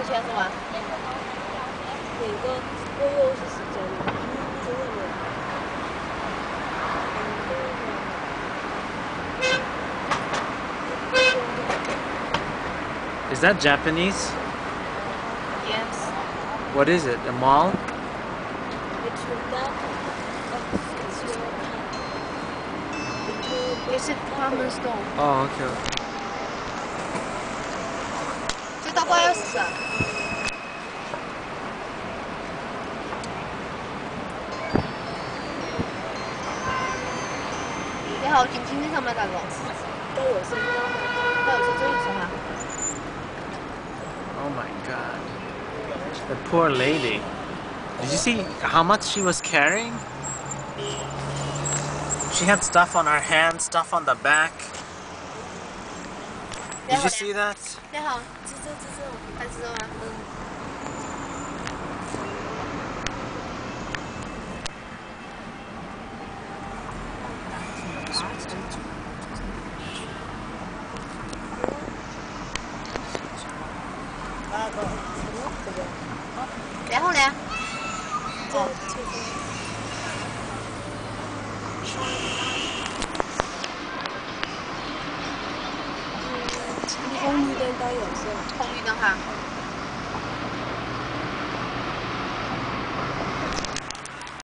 手牵手啊？哪个？悠悠是谁教的？真的吗？ Is that Japanese? Yes. What is it? A mall? It's your dad. It's your It's a department store. Oh, okay. 这道挂钥匙啊？你好，今今天上班咋个？都有身高吗？那有说这一说哈。 Oh my god. The poor lady. Did you see how much she was carrying? She had stuff on her hands, stuff on the back. Did you see that? 你好，知道知道。还知道吗？嗯。然后呢？这 红有灯哈，空运的话。